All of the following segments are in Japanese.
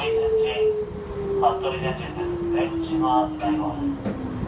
服部先しですね。うちの案内は。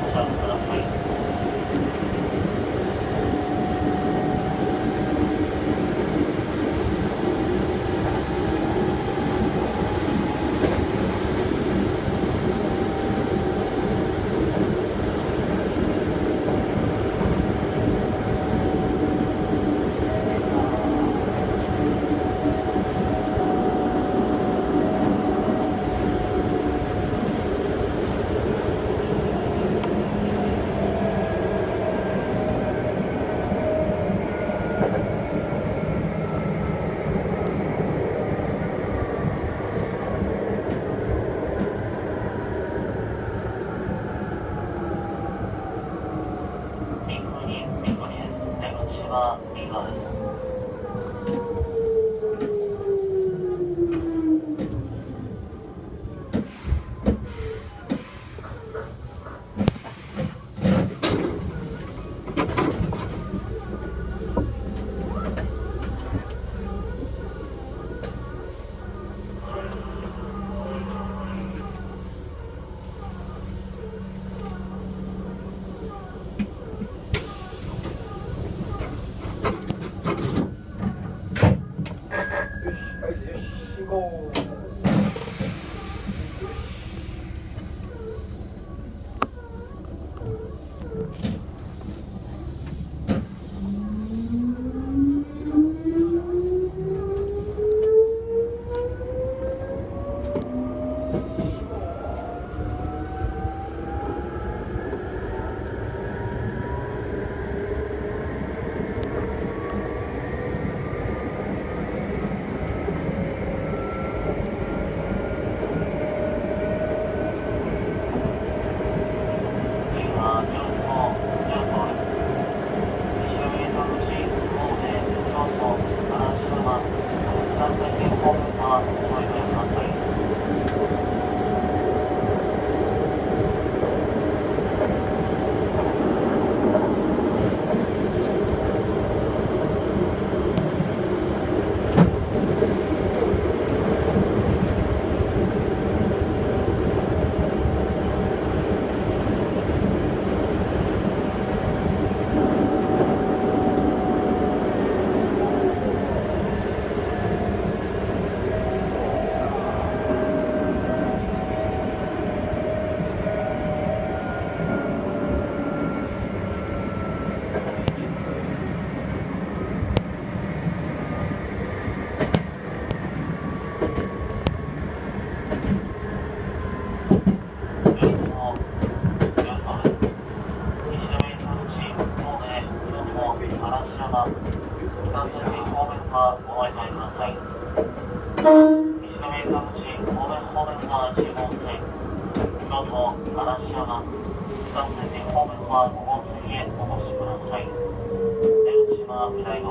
ご参ください。嵐山、新幹へお越しください。江ノ島未来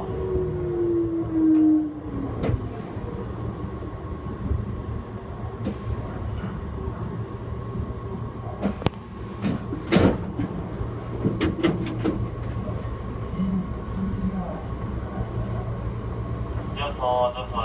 うぞ、どうぞ、そ。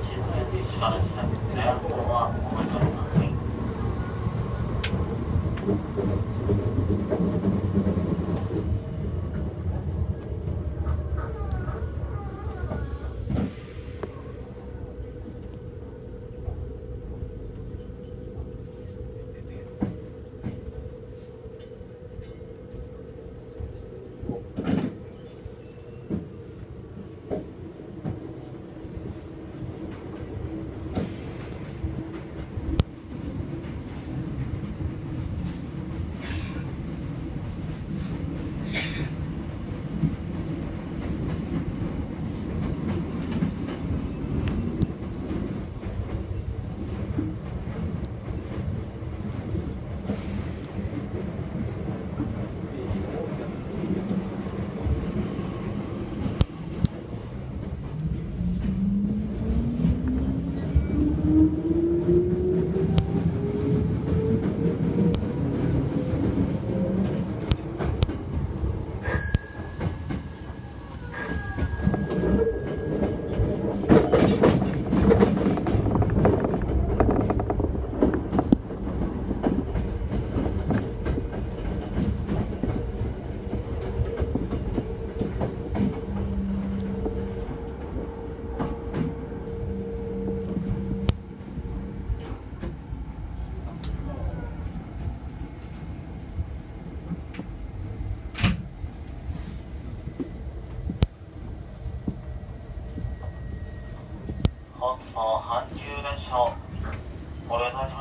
安心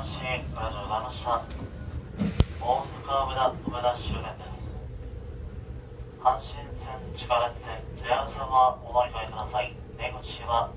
ありがとうございました。大塚梅田梅田終電です。阪神線地下鉄線出会い線はお乗り換えください。出口は。